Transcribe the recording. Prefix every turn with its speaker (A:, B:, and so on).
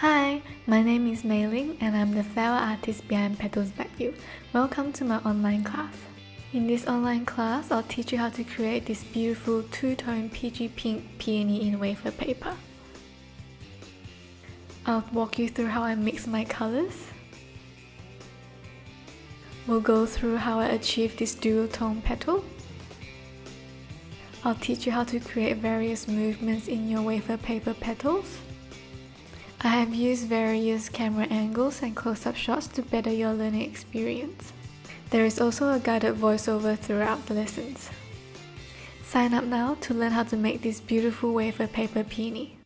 A: Hi, my name is Mei Ling and I'm the fellow artist behind Petals by You. Welcome to my online class. In this online class, I'll teach you how to create this beautiful two-tone peachy pink peony in wafer paper. I'll walk you through how I mix my colors. We'll go through how I achieve this dual tone petal. I'll teach you how to create various movements in your wafer paper petals. I have used various camera angles and close-up shots to better your learning experience. There is also a guided voiceover throughout the lessons. Sign up now to learn how to make this beautiful wafer paper peony.